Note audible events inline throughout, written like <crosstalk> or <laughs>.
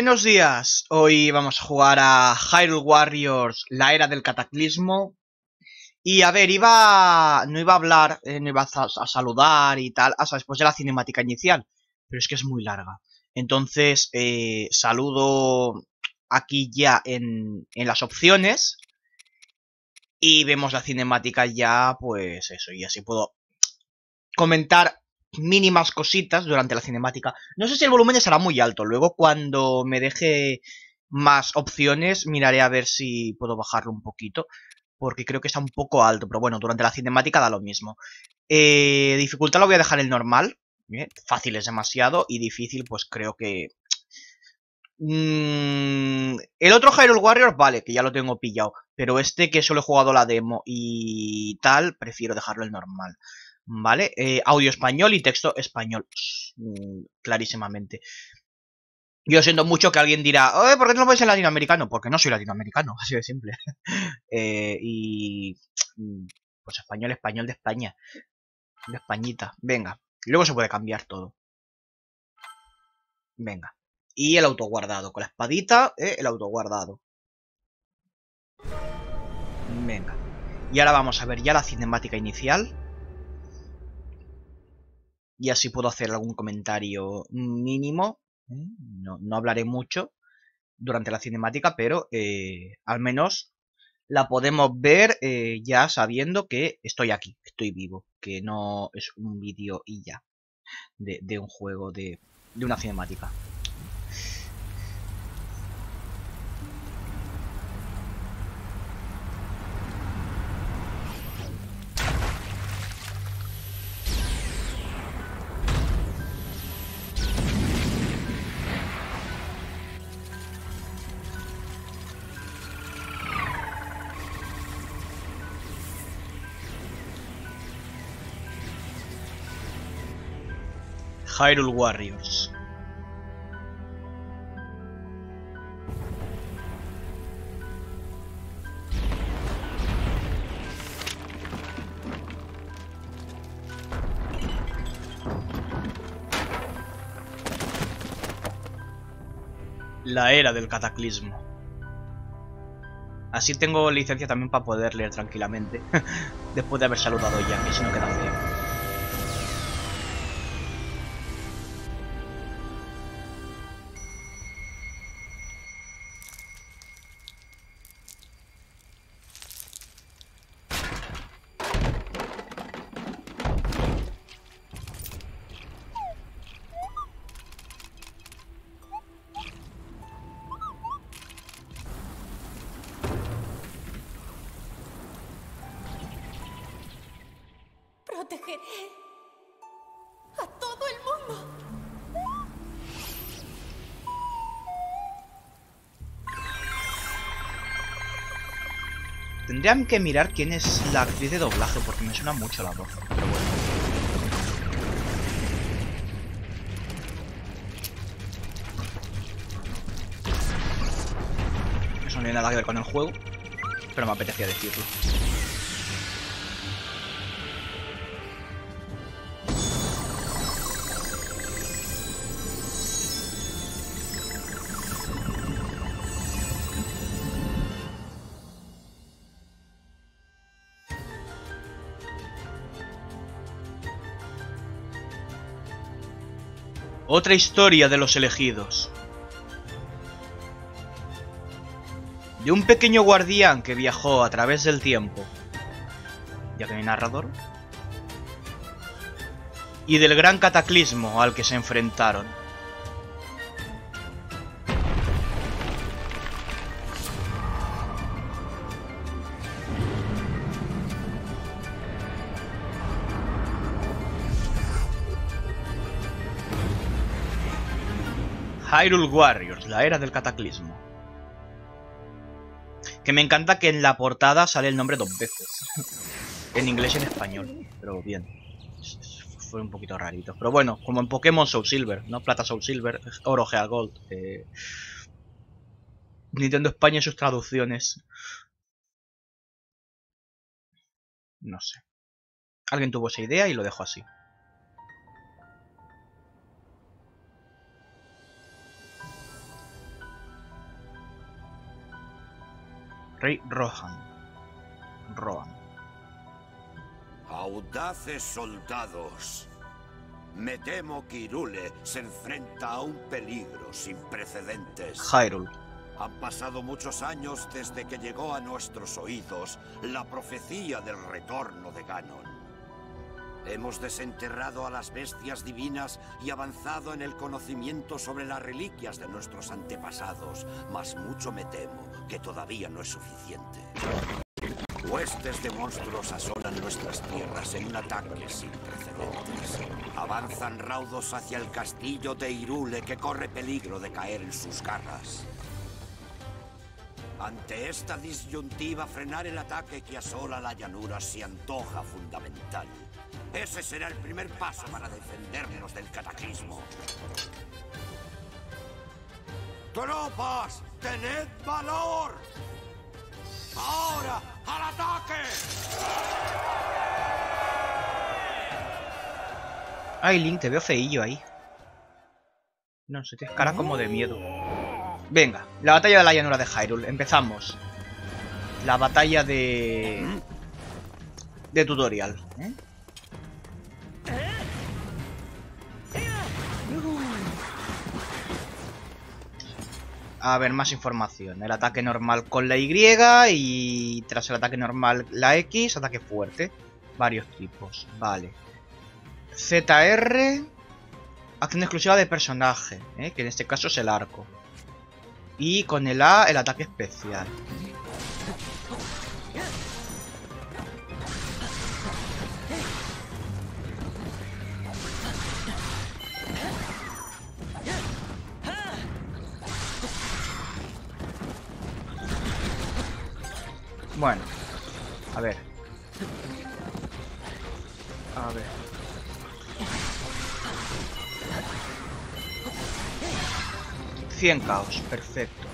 Buenos días, hoy vamos a jugar a Hyrule Warriors, la era del cataclismo. Y a ver, iba... no iba a hablar, eh, no iba a, saludar y tal, hasta después de la cinemática inicial. Pero es que es muy larga. Entonces, eh, saludo aquí ya en, en las opciones. Y vemos la cinemática ya, pues eso, y así puedo comentar mínimas cositas durante la cinemática. No sé si el volumen estará muy alto. Luego cuando me deje más opciones miraré a ver si puedo bajarlo un poquito. Porque creo que está un poco alto. Pero bueno, durante la cinemática da lo mismo. Eh, dificultad lo voy a dejar el normal. fácil es demasiado. Y difícil pues creo que... Mm, el otro Hyrule Warriors, vale, que ya lo tengo pillado. Pero este que solo he jugado la demo y tal, prefiero dejarlo el normal. ¿Vale? Eh, audio español y texto español. Mm, clarísimamente. Yo siento mucho que alguien dirá, ¿por qué no lo ves en latinoamericano? Porque no soy latinoamericano, <laughs> así de simple. Eh, y... Mm, pues español, español de España. De Españita. Venga. Luego se puede cambiar todo. Venga. Y el autoguardado. Con la espadita, eh, el autoguardado. Venga. Y ahora vamos a ver ya la cinemática inicial y así puedo hacer algún comentario mínimo. ¿eh? No, no, hablaré mucho durante la cinemática, pero eh, al menos la podemos ver eh, ya sabiendo que estoy aquí, que estoy vivo, que no es un vídeo y ya de, de un juego, de, de una cinemática. Hyrule Warriors. La era del cataclismo. Así tengo licencia también para poder leer tranquilamente. <laughs> Después de haber saludado ya, que si no queda feo. Tendrían que mirar quién es la actriz de doblaje porque me suena mucho la voz, pero bueno. Eso no tiene nada que ver con el juego, pero me apetecía decirlo. Otra historia de los elegidos. De un pequeño guardián que viajó a través del tiempo. Ya que hay narrador. Y del gran cataclismo al que se enfrentaron. Hyrule Warriors, la era del cataclismo. Que me encanta que en la portada sale el nombre dos veces. <laughs> en inglés y en español. Pero bien. Fue un poquito rarito. Pero bueno, como en Pokémon Soul Silver, ¿no? Plata Soul Silver, Oro Gea Gold. Eh... Nintendo España y sus traducciones. No sé. Alguien tuvo esa idea y lo dejó así. Rey Rohan. Rohan. Audaces soldados. Me temo que Irule se enfrenta a un peligro sin precedentes. Hyrule. Han pasado muchos años desde que llegó a nuestros oídos la profecía del retorno de Ganon. Hemos desenterrado a las bestias divinas y avanzado en el conocimiento sobre las reliquias de nuestros antepasados, mas mucho me temo que todavía no es suficiente. Huestes de monstruos asolan nuestras tierras en un ataque sin precedentes. Avanzan raudos hacia el castillo de Irule que corre peligro de caer en sus garras. Ante esta disyuntiva, frenar el ataque que asola la llanura se antoja fundamental. Ese será el primer paso para defendernos del cataclismo. ¡Tropas! ¡Tened valor! ¡Ahora! ¡Al ataque! Ay, Link, te veo feillo ahí. No sé, tienes cara como de miedo. Venga, la batalla de la llanura de Hyrule. Empezamos. La batalla de... De tutorial. ¿eh? A ver, más información. El ataque normal con la Y y tras el ataque normal la X, ataque fuerte. Varios tipos, vale. ZR, acción exclusiva de personaje, ¿eh? que en este caso es el arco. Y con el A, el ataque especial. Bueno, a ver. A ver. Cien caos, perfecto.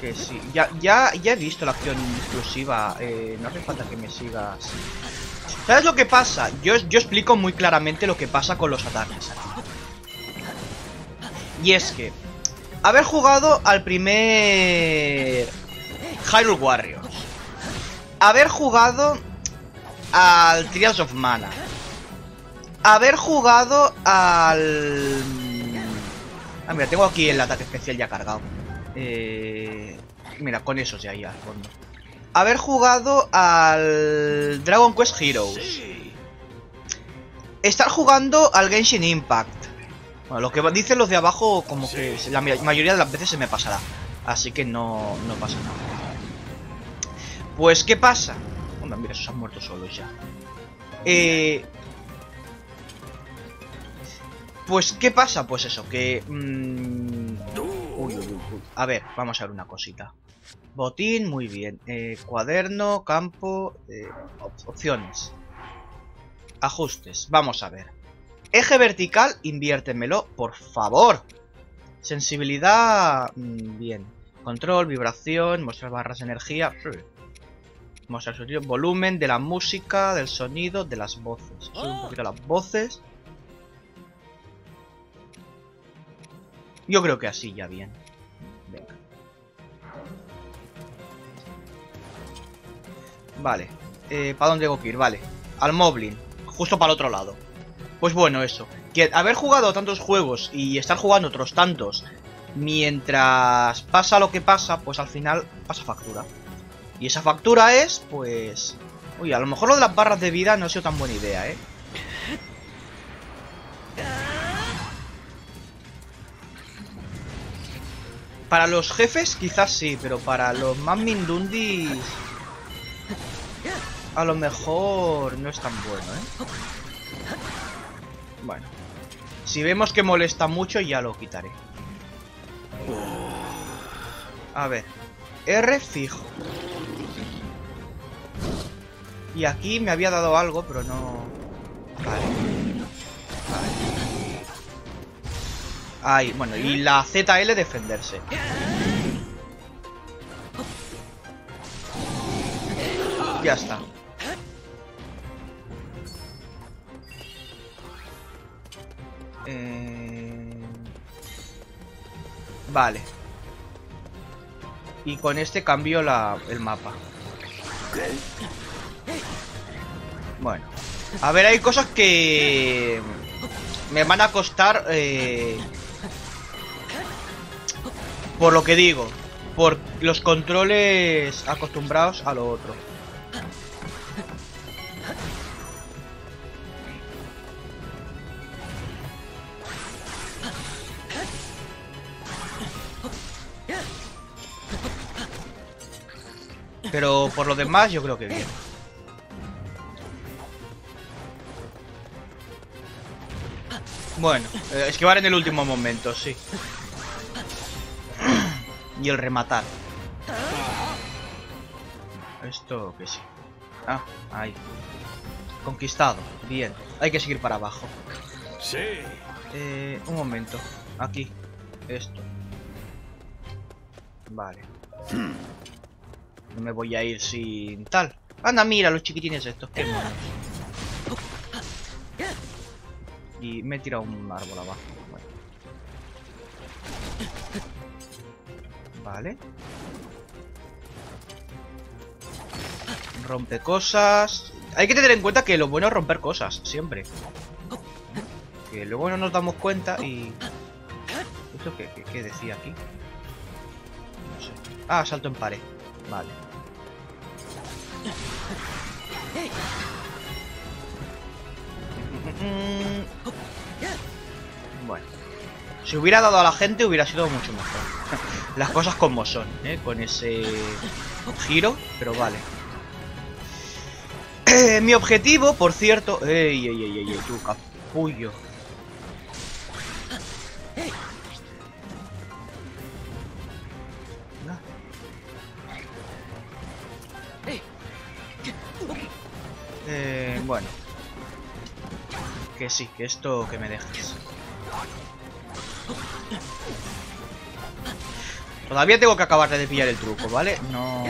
Que sí, ya, ya, ya he visto la acción exclusiva, eh, no hace falta que me sigas. ¿Sabes lo que pasa? Yo, yo explico muy claramente lo que pasa con los ataques. Y es que haber jugado al primer Hyrule Warriors, haber jugado al Trials of Mana, haber jugado al... Ah, mira, tengo aquí el ataque especial ya cargado. Eh... Mira, con esos ya ahí al fondo. Haber jugado al Dragon Quest Heroes. Estar jugando al Genshin Impact. Bueno, lo que dicen los de abajo, como que la mayoría de las veces se me pasará. Así que no, no pasa nada. Pues, ¿qué pasa? Hombre, mira, esos han muerto solos ya. Eh... Pues, ¿qué pasa? Pues eso, que... Mmm... Uy, uy, uy, uy. A ver, vamos a ver una cosita. Botín, muy bien. Eh, cuaderno, campo... Eh, op opciones. Ajustes, vamos a ver. Eje vertical, inviértemelo, por favor. Sensibilidad, mmm, bien. Control, vibración, mostrar barras de energía. Mostrar sonido, volumen de la música, del sonido, de las voces. Sube un poquito las voces. Yo creo que así ya bien. Venga. Vale. Eh, ¿Para dónde tengo que ir? Vale. Al Moblin. Justo para el otro lado. Pues bueno, eso. Que haber jugado tantos juegos y estar jugando otros tantos mientras pasa lo que pasa, pues al final pasa factura. Y esa factura es, pues... Uy, a lo mejor lo de las barras de vida no ha sido tan buena idea, ¿eh? Para los jefes quizás sí, pero para los más mindundis... A lo mejor no es tan bueno, ¿eh? Bueno. Si vemos que molesta mucho, ya lo quitaré. A ver. R fijo. Y aquí me había dado algo, pero no... Vale. Ahí, bueno, y la ZL defenderse. Ya está. Vale. Y con este cambio la, el mapa. Bueno. A ver, hay cosas que... Me van a costar... Eh, por lo que digo. Por los controles acostumbrados a lo otro. Pero por lo demás yo creo que bien. Bueno, eh, esquivar en el último momento, sí. y el rematar. Esto que sí. Ah, ahí. Conquistado. Bien. Hay que seguir para abajo. Sí. Eh, un momento. Aquí. Esto. Vale. No me voy a ir sin tal. Anda, mira los chiquitines estos. Qué. Y me he tirado un árbol abajo. Vale. Rompe cosas. Hay que tener en cuenta que lo bueno es romper cosas, siempre. Que luego no nos damos cuenta y... ¿Esto qué, qué- qué decía aquí? No sé. Ah, salto en pared. Vale. <laughs> Bueno. Si hubiera dado a la gente hubiera sido mucho mejor. <laughs> Las cosas como son, ¿eh? Con ese giro, pero vale. Eh, mi objetivo, por cierto... Ey, ey, ey, ey, ey, tú, capullo. Sí, que esto que me dejes. Todavía tengo que acabar de pillar el truco, ¿vale? No...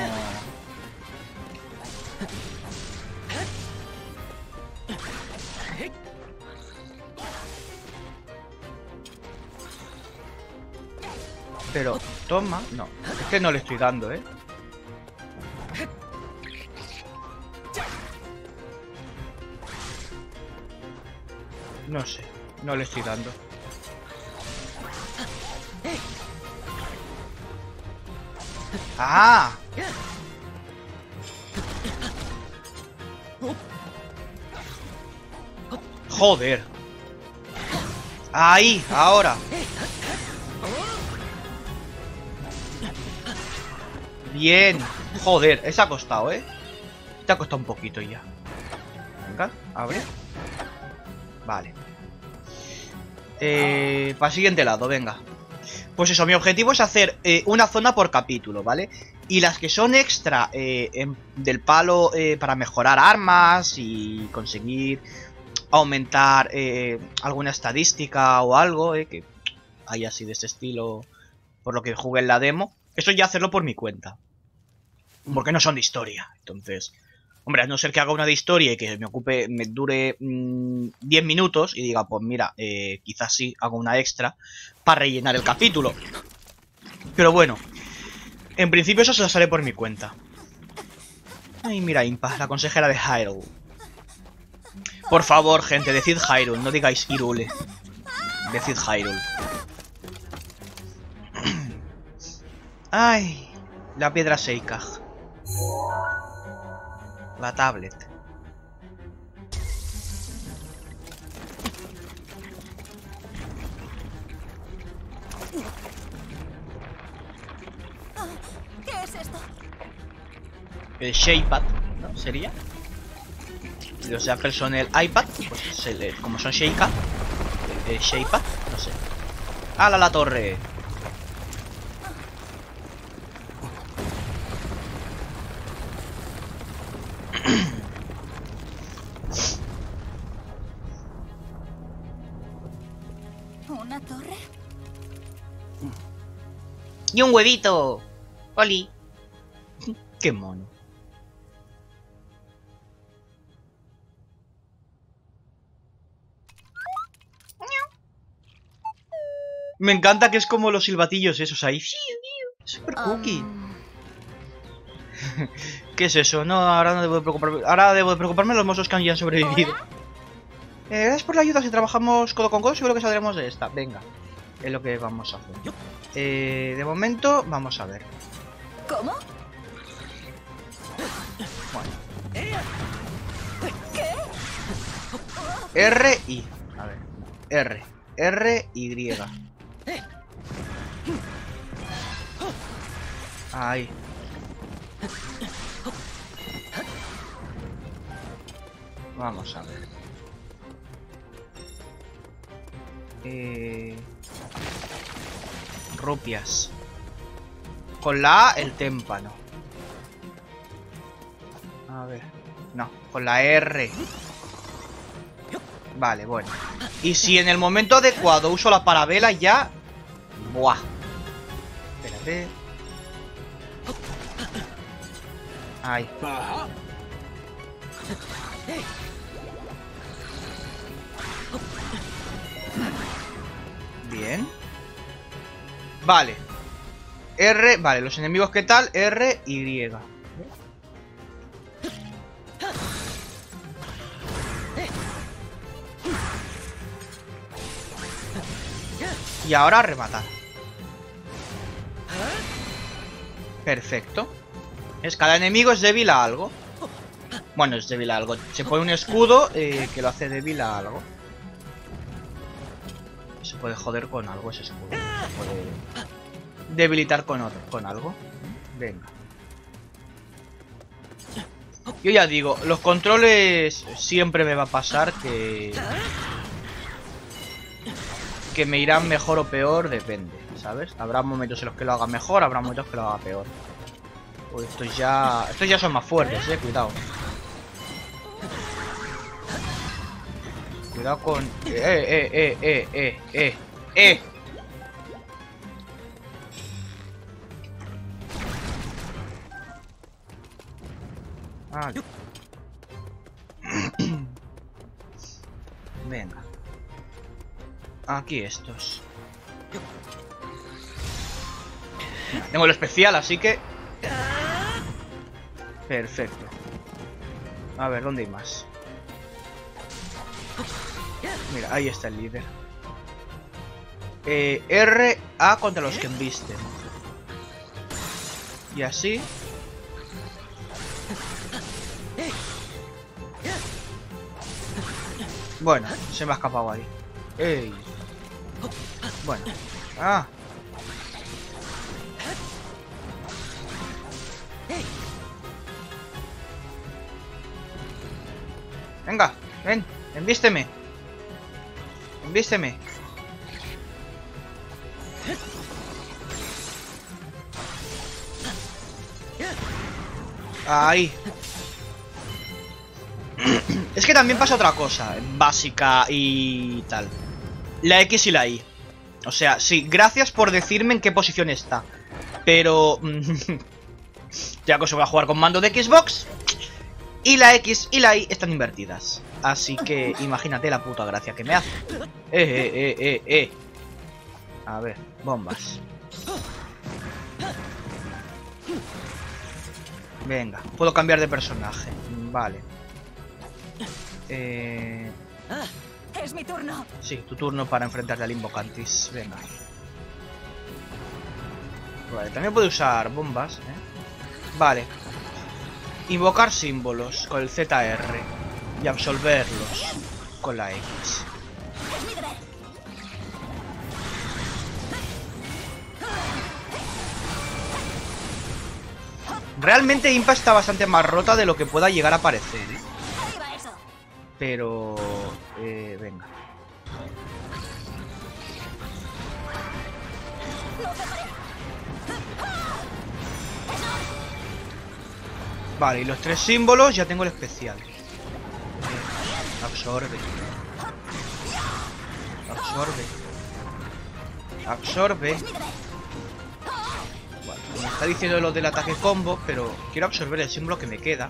Pero, toma, no. Es que no le estoy dando, ¿eh? No sé, no le estoy dando. ¡Ah! Joder. Ahí, ahora. Bien. Joder, ese ha costado, ¿eh? Te ha costado un poquito ya. Venga, abre. Vale. Eh, para el siguiente lado, venga. Pues eso, mi objetivo es hacer eh, una zona por capítulo, ¿vale? Y las que son extra eh, en- del palo eh, para mejorar armas y conseguir aumentar alguna estadística o algo, que hay así de ese estilo, por lo que jugué en la demo, eso ya hacerlo por mi cuenta. Porque no son de historia. Entonces, hombre, a no ser que haga una de historia y que me ocupe, me dure mm, 10 minutos y diga, pues mira, eh, quizás sí hago una extra para rellenar el capítulo. Pero bueno, en principio eso se lo haré por mi cuenta. Ay, mira, Impa, la consejera de Hyrule. Por favor, gente, decid Hyrule, no digáis Hyrule. Decid Hyrule. <clears throat> Ay, la piedra Seikah. La tablet. ¿Qué es esto? El Shaypad, ¿no? ¿Sería? Los de Apple son el iPad, pues se le- como son Sheikah, el Shaypad, no sé. ¡Hala la torre! ¡Y un huevito! ¡Oli! ¡Qué mono! Me encanta que es como los silbatillos esos ahí. Super cookie. Um, <laughs> ¿Qué es eso? No, ahora no debo de preocuparme. Ahora debo de preocuparme los mozos que han ya sobrevivido. Eh, gracias por la ayuda. Si trabajamos codo con codo, seguro que saldremos de esta. Venga. Es lo que vamos a hacer. Eh, de momento, vamos a ver. ¿Cómo? Bueno. R, I. A ver. R. R, Y. Ahí. Vamos a ver. Eh... Rupias. Con la A, el témpano. A ver. No, con la R. Vale, bueno. Y si en el momento adecuado uso la parabela ya... Buah. Espérate. Ahí. Bien. Vale. R, vale, los enemigos ¿qué tal? R, Y. Y ahora rematar. Perfecto. Es cada enemigo es débil a algo. Bueno, es débil a algo. Se pone un escudo eh, que lo hace débil a algo. Puede joder con algo ese escudo. Se puede debilitar con otro, con algo. Venga. Yo ya digo, los controles siempre me va a pasar que... Que me irán mejor o peor, depende, ¿sabes? Habrá momentos en los que lo haga mejor, habrá momentos que lo haga peor. Uy, estos ya... Estos ya son más fuertes, eh, cuidado. Cuidado con... Eh, eh, eh, eh, eh, eh, eh. Ah. Venga. Aquí estos. Tengo lo especial, así que... Perfecto. A ver, ¿dónde hay más? Mira, ahí está el líder. Eh, R, A contra los que embisten. Y así. Bueno, se me ha escapado ahí. Ey. Bueno. Ah. Venga, ven, envísteme. Envísteme. Ahí. <clears throat> Es que también pasa otra cosa, básica y tal. La X y la Y. O sea, sí, gracias por decirme en qué posición está. Pero... <laughs> ya que se voy a jugar con mando de Xbox. Y la X y la Y están invertidas. Así que imagínate la puta gracia que me hace. Eh, eh, eh, eh, eh. A ver, bombas. Venga, puedo cambiar de personaje. Vale. Eh... Es mi turno. Sí, tu turno para enfrentarte al Invocantis. Venga. Vale, también puedo usar bombas, ¿eh? Vale. Invocar símbolos con el ZR. Y absolverlos con la X. Realmente Impa está bastante más rota de lo que pueda llegar a parecer, ¿eh? Pero... Eh, venga. Vale, y los tres símbolos ya tengo el especial. Absorbe. Absorbe. Absorbe. Vale, me está diciendo lo del ataque combo, pero quiero absorber el símbolo que me queda.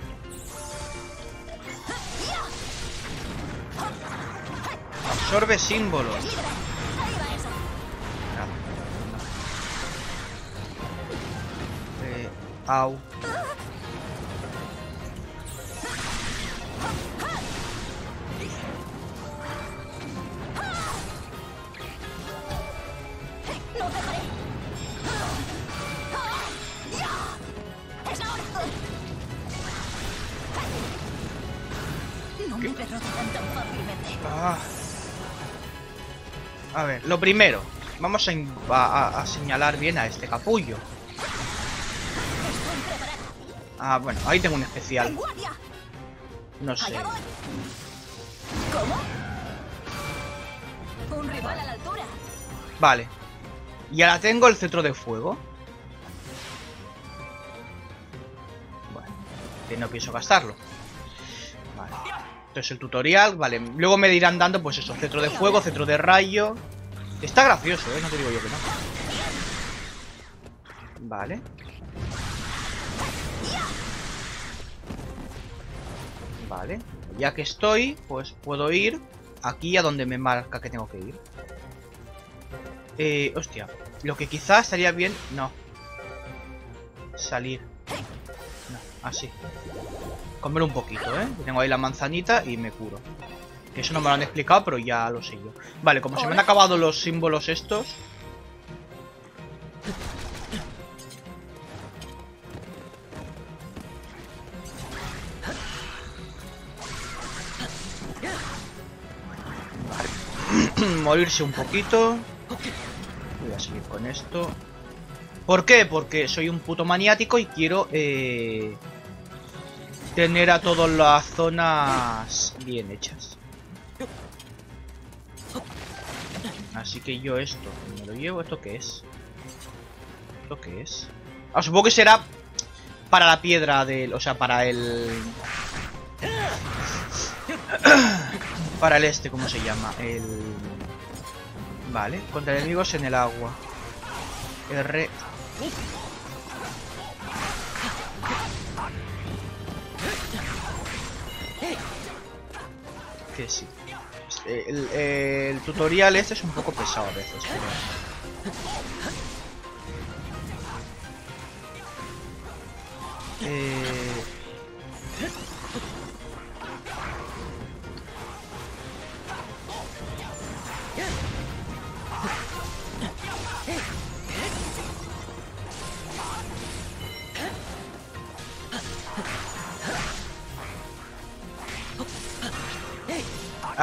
Absorbe símbolos. Nada. Eh, au. A ver, lo primero. Vamos a, señalar bien a este capullo. Ah, bueno, ahí tengo un ¡En especial. No sé. ¿Cómo? Un rival a la altura. Vale. Y ahora tengo el cetro de fuego. Bueno, que no pienso gastarlo. Vale. Esto es el tutorial, vale. Luego me dirán dando, pues eso, cetro de fuego, cetro de rayo. Está gracioso, ¿eh? No te digo yo que no. Vale. Vale. Ya que estoy, pues puedo ir aquí a donde me marca que tengo que ir. Eh, hostia. Lo que quizás estaría bien... No. Salir. No, así. Comer un poquito, ¿eh? Tengo ahí la manzanita y me curo. Que eso no me lo han explicado, pero ya lo sé yo. Vale, como se me han acabado los símbolos estos... Vale. <clears throat> Morirse un poquito. Voy a seguir con esto. ¿Por qué? Porque soy un puto maniático y quiero eh, tener a todas las zonas bien hechas. Así que yo esto me lo llevo. ¿Esto qué es? ¿Esto qué es? Ah, supongo que será para la piedra del... O sea, para el... <coughs> para el este, ¿cómo se llama? El... Vale, contra enemigos en el agua. R. Que sí. El, el tutorial este es un poco pesado a veces, pero... Eh...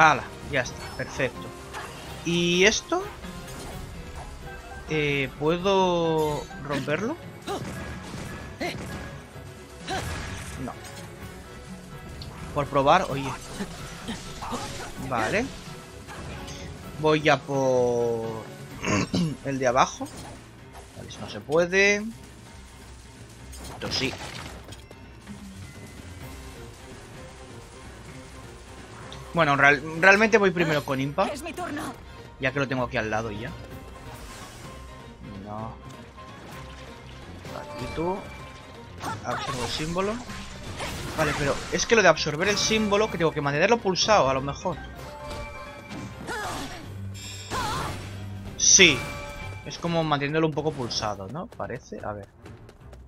¡Hala! Ya está, perfecto. ¿Y esto? Eh, ¿Puedo romperlo? No. Por probar, oye. Vale. Voy ya por el de abajo. Vale, no se puede. Esto sí. Bueno, real- realmente voy primero con Impa, Es mi turno. ya que lo tengo aquí al lado ya. No. Aquí tú. Absorbo el símbolo. Vale, pero es que lo de absorber el símbolo, que tengo que mantenerlo pulsado, a lo mejor. Sí. Es como manteniéndolo un poco pulsado, ¿no? Parece. A ver.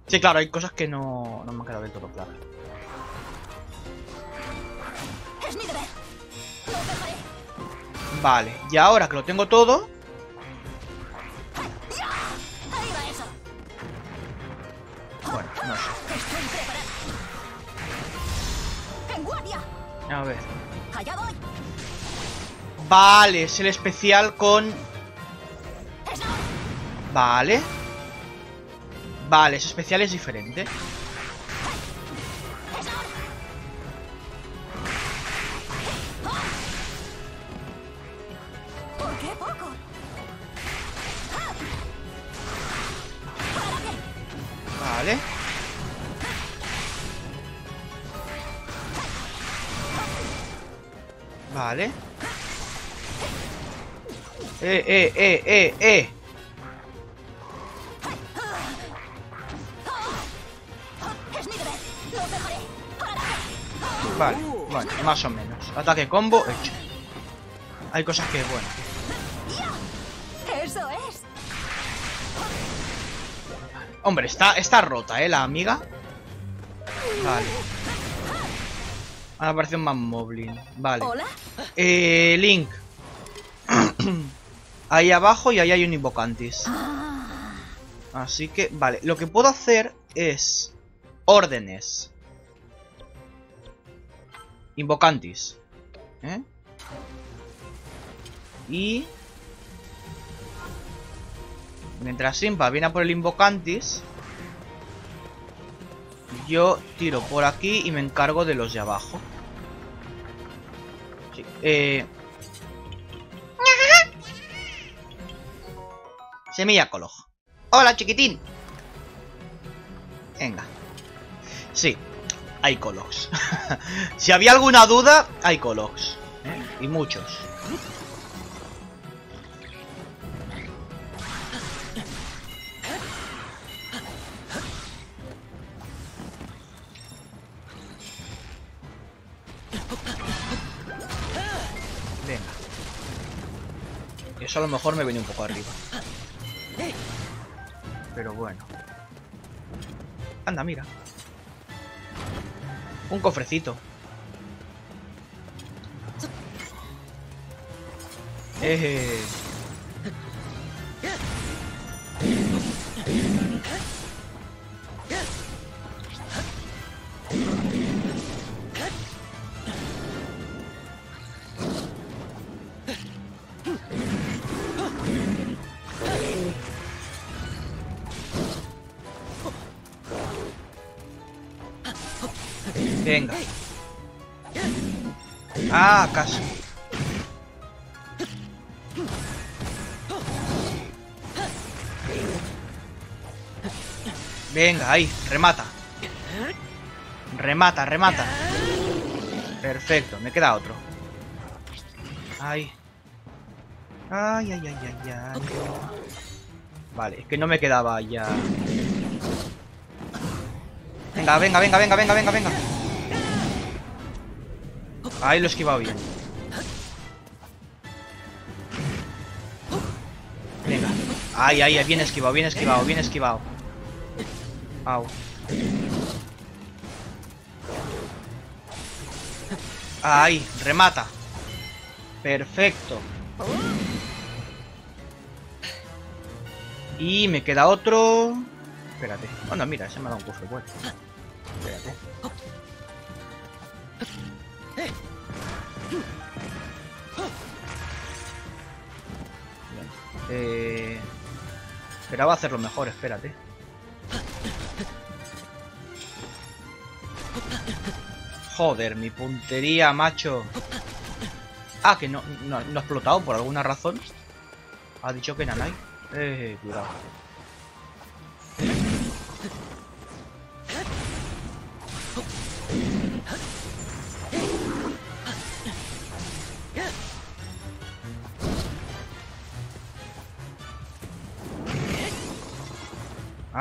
Sí, claro, hay cosas que no, no me han quedado del todo claras. Vale, y ahora que lo tengo todo, bueno, no. A ver. Vale, es el especial con... ¡Es la Vale. Vale, ese especial es diferente. Vale. Vale. Eh, eh, eh, eh, eh. Vale, bueno, más o menos. Ataque combo hecho. Hay cosas que, bueno. Hombre, está, está rota, ¿eh? La amiga. Vale. Ahora aparece un Moblin. Vale. Eh, Link. <clears throat> ahí abajo y ahí hay un Invocantis. Así que, vale. Lo que puedo hacer es... Órdenes. Invocantis. ¿Eh? Y... Mientras Simpa viene por el Invocantis... Yo tiro por aquí y me encargo de los de abajo. Eh... Semilla Coloj. Hola, chiquitín. Venga. Sí, hay Cologs. <laughs> si había alguna duda, hay Cologs. ¿eh? Y muchos. Eso a lo mejor me viene un poco arriba. Pero bueno. Anda, mira. Un cofrecito. Eh. Venga. Ah, casi. Venga, ahí, remata. Remata, remata. Perfecto, me queda otro. Ay. Ay, ay, ay, ay, ay. Vale, es que no me quedaba ya. Venga, venga, venga, venga, venga, venga, venga. Ahí lo he esquivado bien. Venga. Ay, ay, bien esquivado, bien esquivado, bien esquivado. Au. Ahí, remata. Perfecto. Y me queda otro. Espérate. Bueno, mira, ese me ha dado un cofre bueno. Espérate. Eh... Esperaba hacerlo mejor, espérate. Joder, mi puntería, macho. Ah, que no, no, ha explotado por alguna razón. Ha dicho que nanay. Eh, cuidado.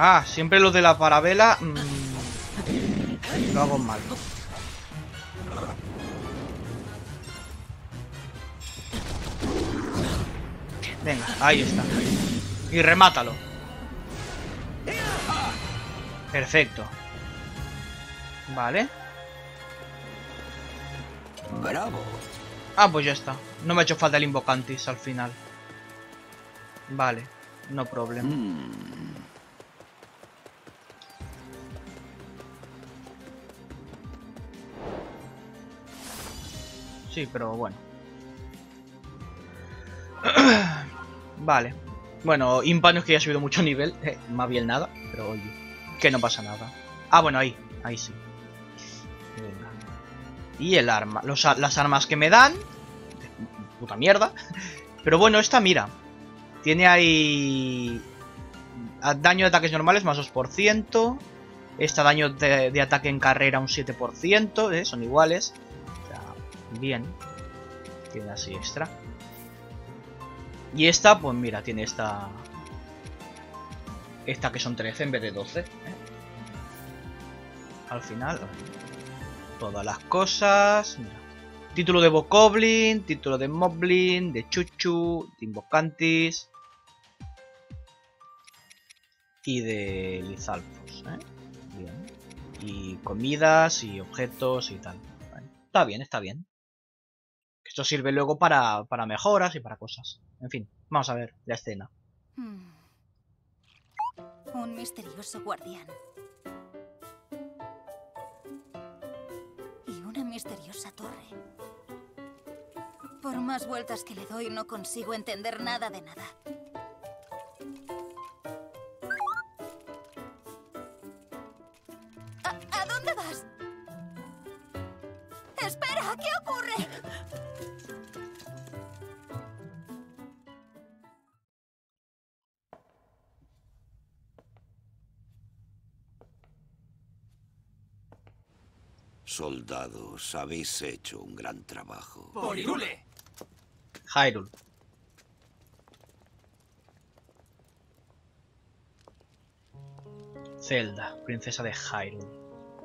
Ah, siempre lo de la parabela mmm, lo hago mal. Venga, ahí está. Y remátalo. Perfecto. Vale. Bravo. Ah, pues ya está. No me ha hecho falta el Invocantis al final. Vale, no problema. Mm. Sí, pero bueno. <clears throat> vale. Bueno, Impa no es que haya subido mucho nivel, eh, más bien nada, pero oye, que no pasa nada. Ah, bueno, ahí, ahí sí. Venga. Y el arma, los, las armas que me dan, puta mierda. Pero bueno, esta, mira, tiene ahí daño de ataques normales más 2%. Esta daño de, de ataque en carrera un 7%, ¿eh? son iguales. Bien. Tiene así extra. Y esta, pues mira, tiene esta... Esta que son 13 en vez de 12. ¿eh? Al final, todas las cosas. Mira. Título de Bokoblin, título de Moblin, de Chuchu, de Invocantis. Y de Lizalfos. ¿eh? Bien. Y comidas y objetos y tal. Está bien, está bien. Esto sirve luego para, para mejoras y para cosas. En fin, vamos a ver la escena. Hmm. Un misterioso guardián. Y una misteriosa torre. Por más vueltas que le doy, no consigo entender nada de nada. Soldados, habéis hecho un gran trabajo. ¡Por Irule! Hyrule. Zelda, princesa de Hyrule.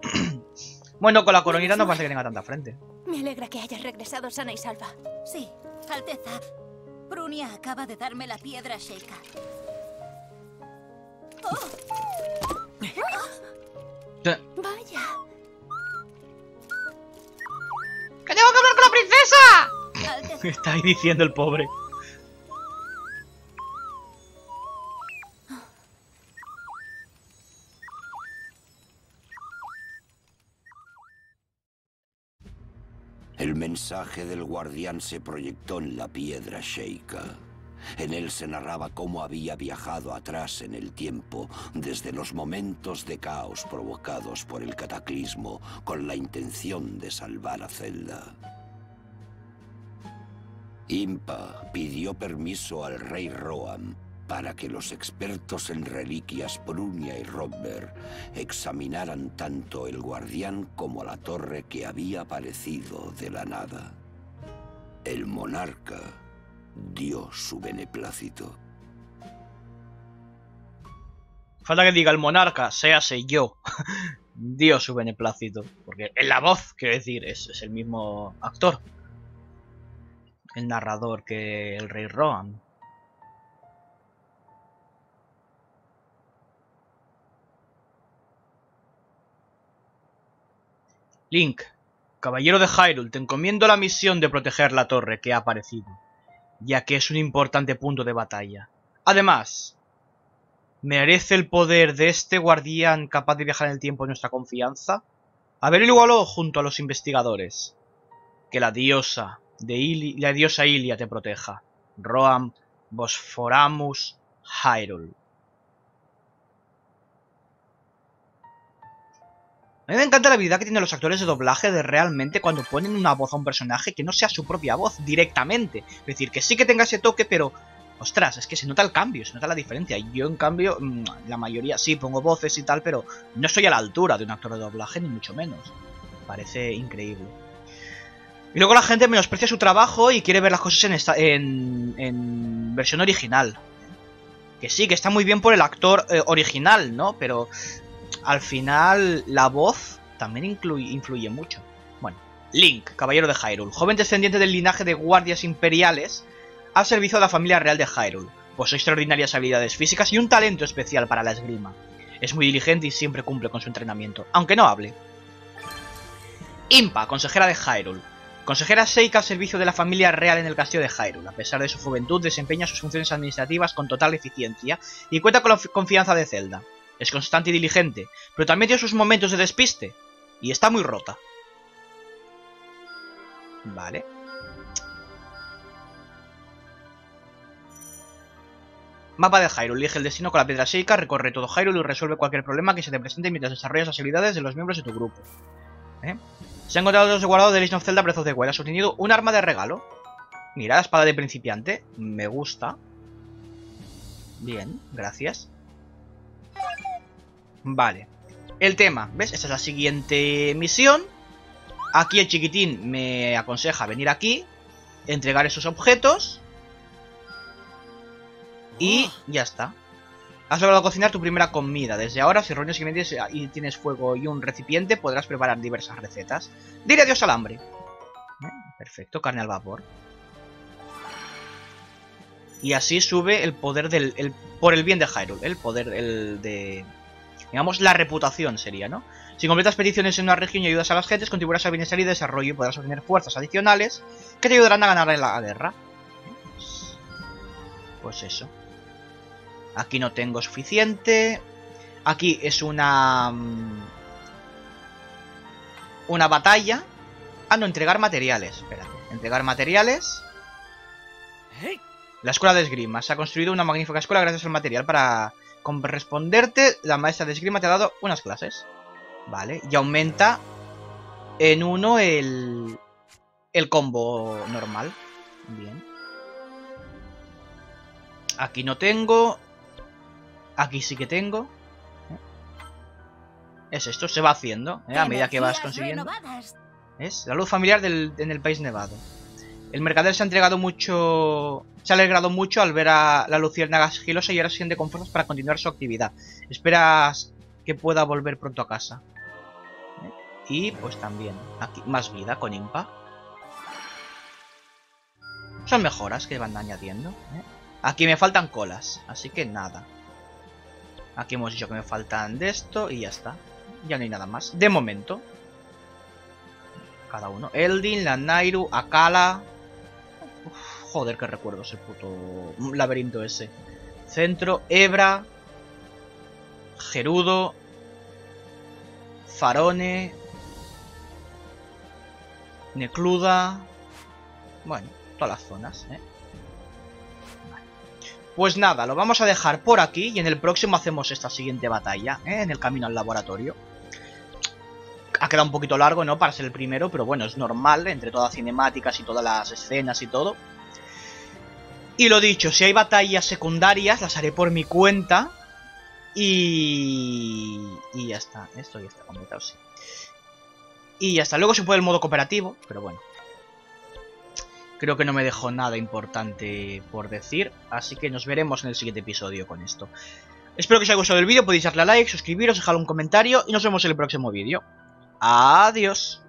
<clears throat> bueno, con la coronita no parece que tenga tanta frente. Me alegra que hayas regresado sana y salva. Sí, Alteza. Brunia acaba de darme la piedra Sheikah. Vaya. <laughs> Está ahí diciendo el pobre. El mensaje del guardián se proyectó en la piedra Sheikah. En él se narraba cómo había viajado atrás en el tiempo, desde los momentos de caos provocados por el cataclismo, con la intención de salvar a Zelda. Impa pidió permiso al rey Roam para que los expertos en reliquias Brunia y Robber examinaran tanto el guardián como la torre que había aparecido de la nada. El monarca dio su beneplácito. Falta que diga el monarca, séase yo. <laughs> Dio su beneplácito. Porque en la voz, quiero decir, es, es el mismo actor. El narrador que el rey Rohan. Link, caballero de Hyrule, te encomiendo la misión de proteger la torre que ha aparecido, ya que es un importante punto de batalla. Además, ¿merece el poder de este guardián capaz de viajar en el tiempo nuestra confianza? Averígualo junto a los investigadores. Que la diosa de Ili- la diosa Ilia te proteja. Roam Bosforamus Hyrule. A mí me encanta la habilidad que tienen los actores de doblaje de realmente cuando ponen una voz a un personaje que no sea su propia voz directamente. Es decir, que sí que tenga ese toque, pero ostras, es que se nota el cambio, se nota la diferencia. Yo, en cambio, mm, la mayoría sí pongo voces y tal, pero no estoy a la altura de un actor de doblaje, ni mucho menos. Me parece increíble. Y luego la gente menosprecia su trabajo y quiere ver las cosas en, esta, en, versión original. Que sí, que está muy bien por el actor eh, original, ¿no? Pero al final la voz también incluye- influye mucho. Bueno, Link, caballero de Hyrule, joven descendiente del linaje de guardias imperiales, al servicio de la familia real de Hyrule. Posee extraordinarias habilidades físicas y un talento especial para la esgrima. Es muy diligente y siempre cumple con su entrenamiento, aunque no hable. Impa, consejera de Hyrule. Consejera Seika al servicio de la familia real en el castillo de Hyrule. A pesar de su juventud, desempeña sus funciones administrativas con total eficiencia y cuenta con la fi- confianza de Zelda. Es constante y diligente, pero también tiene sus momentos de despiste. Y está muy rota. Vale. Mapa de Hyrule. Elige el destino con la piedra Sheikah, recorre todo Hyrule y resuelve cualquier problema que se te presente mientras desarrollas las habilidades de los miembros de tu grupo. ¿Eh? Se han encontrado los guardados de Legend of Zelda Breath of the Wild. Has obtenido un arma de regalo. Mira, la espada de principiante. Me gusta. Bien, gracias. Vale. El tema, ¿ves? Esta es la siguiente misión. Aquí el chiquitín me aconseja venir aquí, entregar esos objetos y ya está. Has logrado cocinar tu primera comida. Desde ahora, si reúnes ingredientes y tienes fuego y un recipiente, podrás preparar diversas recetas. Diré adiós al hambre. ¿Eh? Perfecto, carne al vapor. Y así sube el poder del... el- por el bien de Hyrule. El poder el de... Digamos, la reputación sería, ¿no? Si completas peticiones en una región y ayudas a las gentes, contribuirás al bienestar y desarrollo y podrás obtener fuerzas adicionales que te ayudarán a ganar la guerra. Pues eso. Aquí no tengo suficiente. Aquí es una... mm, Una batalla. Ah, no, entregar materiales. Espérate. Entregar materiales. La escuela de esgrima. Se ha construido una magnífica escuela gracias al material. Para corresponderte, la maestra de esgrima te ha dado unas clases. Vale. Y aumenta en uno el, el combo normal. Bien. Aquí no tengo. Aquí sí que tengo. Es esto, se va haciendo, ¿eh? a medida que vas consiguiendo. Es la luz familiar del, en el país nevado. El mercader se ha entregado mucho. Se ha alegrado mucho al ver a la luciérnaga sigilosa y ahora se siente con fuerzas para continuar su actividad. Esperas que pueda volver pronto a casa. ¿Eh? Y pues también, aquí, más vida con Impa. Son mejoras que van añadiendo. ¿eh? Aquí me faltan colas, así que nada. Aquí hemos dicho que me faltan de esto y ya está. Ya no hay nada más. De momento. Cada uno. Eldin, la Nairu, Akala. joder, qué recuerdos el puto laberinto ese. Centro, Ebra. Gerudo. Farone. Necluda. Bueno, todas las zonas, ¿eh? Pues nada, lo vamos a dejar por aquí y en el próximo hacemos esta siguiente batalla, ¿eh? en el camino al laboratorio. Ha quedado un poquito largo, ¿no? Para ser el primero, pero bueno, es normal, entre todas las cinemáticas y todas las escenas y todo. Y lo dicho, si hay batallas secundarias, las haré por mi cuenta. Y... Y ya está, esto ya está completado, sí. Y ya está, luego se puede el modo cooperativo, pero bueno. Creo que no me dejo nada importante por decir, así que nos veremos en el siguiente episodio con esto. Espero que os haya gustado el vídeo, podéis darle a like, suscribiros, dejar un comentario y nos vemos en el próximo vídeo. Adiós.